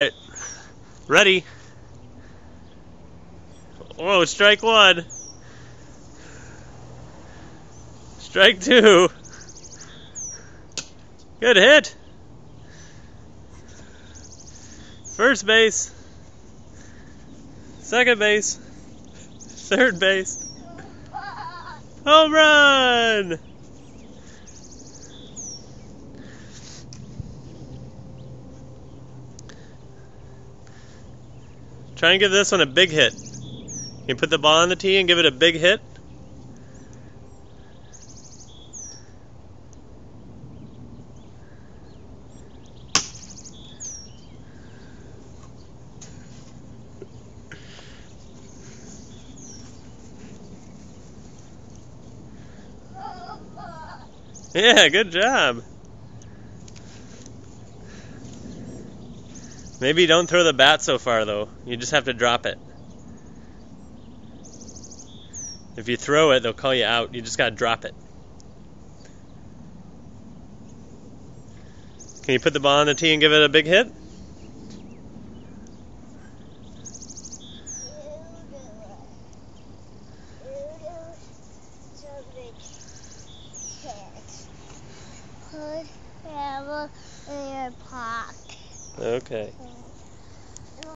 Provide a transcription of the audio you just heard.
Right. Ready. Whoa, strike one. Strike two. Good hit. First base. Second base. Third base. Home run! Try and give this one a big hit. You put the ball on the tee and give it a big hit. Yeah, good job. Maybe don't throw the bat so far though. You just have to drop it. If you throw it, they'll call you out. You just gotta drop it. Can you put the ball on the tee and give it a big hit? Put in your pocket. Okay.